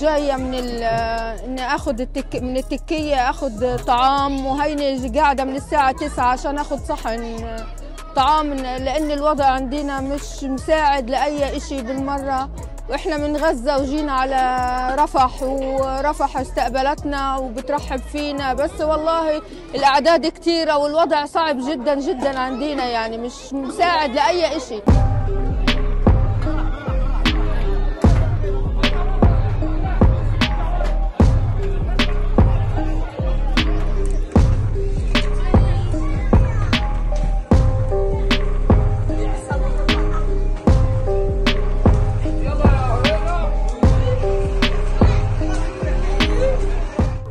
جاية من اني أخذ التك من التكية أخذ طعام وهيني قاعدة من الساعة 9 عشان أخذ صحن طعام لأن الوضع عندنا مش مساعد لأي إشي بالمرة. وإحنا من غزة وجينا على رفح ورفح استقبلتنا وبترحب فينا. بس والله الأعداد كثيره والوضع صعب جدا جدا عندنا يعني مش مساعد لأي إشي.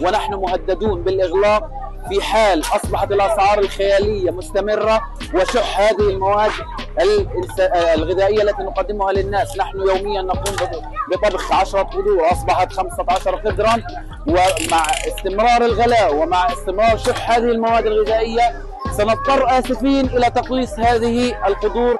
ونحن مهددون بالإغلاق في حال أصبحت الأسعار الخيالية مستمرة وشح هذه المواد الإنس- الغذائية التي نقدمها للناس. نحن يوميا نقوم بطبخ عشرة قدور. أصبحت 15 قدرا ومع استمرار الغلاء ومع استمرار شح هذه المواد الغذائية سنضطر آسفين إلى تقليص هذه القدور.